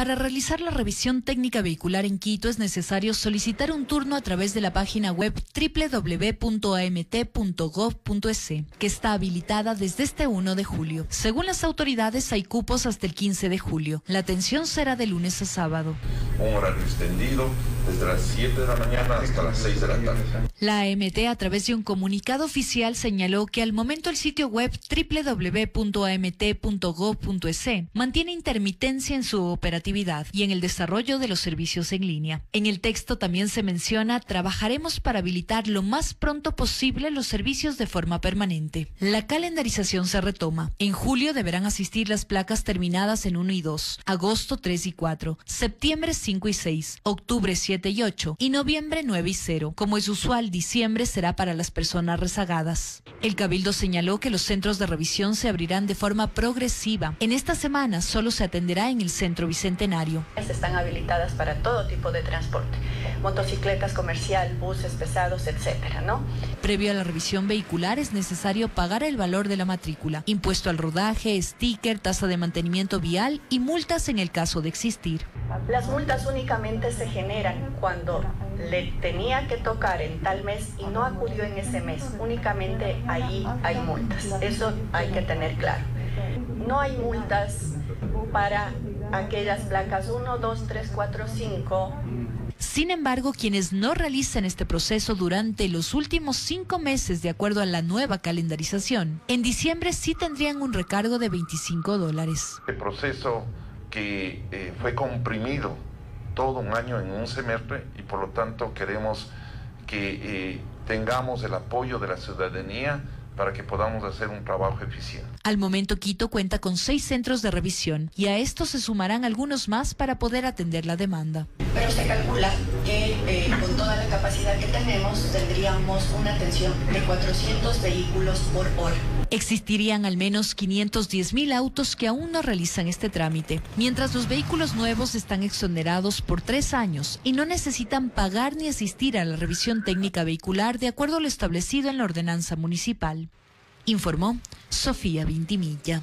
Para realizar la revisión técnica vehicular en Quito es necesario solicitar un turno a través de la página web www.amt.gov.es, que está habilitada desde este 1 de julio. Según las autoridades, hay cupos hasta el 15 de julio. La atención será de lunes a sábado. Un horario extendido desde las 7 de la mañana hasta las 6 de la tarde. La AMT, a través de un comunicado oficial, señaló que al momento el sitio web www.amt.gov.es mantiene intermitencia en su operatividad y en el desarrollo de los servicios en línea. En el texto también se menciona, trabajaremos para habilitar lo más pronto posible los servicios de forma permanente. La calendarización se retoma. En julio deberán asistir las placas terminadas en 1 y 2, agosto 3 y 4, septiembre 5 y 6, octubre 7 y 8 y noviembre 9 y 0. Como es usual, diciembre será para las personas rezagadas. El Cabildo señaló que los centros de revisión se abrirán de forma progresiva. En esta semana solo se atenderá en el Centro Vicente están habilitadas para todo tipo de transporte, motocicletas comercial, buses pesados, etcétera, ¿no? Previo a la revisión vehicular es necesario pagar el valor de la matrícula, impuesto al rodaje, sticker, tasa de mantenimiento vial y multas en el caso de existir. Las multas únicamente se generan cuando le tenía que tocar en tal mes y no acudió en ese mes. Únicamente ahí hay multas. Eso hay que tener claro. No hay multas para aquellas placas 1, 2, 3, 4, 5. Sin embargo, quienes no realicen este proceso durante los últimos cinco meses de acuerdo a la nueva calendarización, en diciembre sí tendrían un recargo de 25 dólares. El proceso que eh, fue comprimido todo un año en un semestre y por lo tanto queremos que eh, tengamos el apoyo de la ciudadanía para que podamos hacer un trabajo eficiente. Al momento Quito cuenta con seis centros de revisión y a estos se sumarán algunos más para poder atender la demanda. Pero se calcula que eh, con toda la capacidad que tenemos tendríamos una atención de 400 vehículos por hora. Existirían al menos 510 mil autos que aún no realizan este trámite, mientras los vehículos nuevos están exonerados por tres años y no necesitan pagar ni asistir a la revisión técnica vehicular de acuerdo a lo establecido en la ordenanza municipal. Informó Sofía Vintimilla.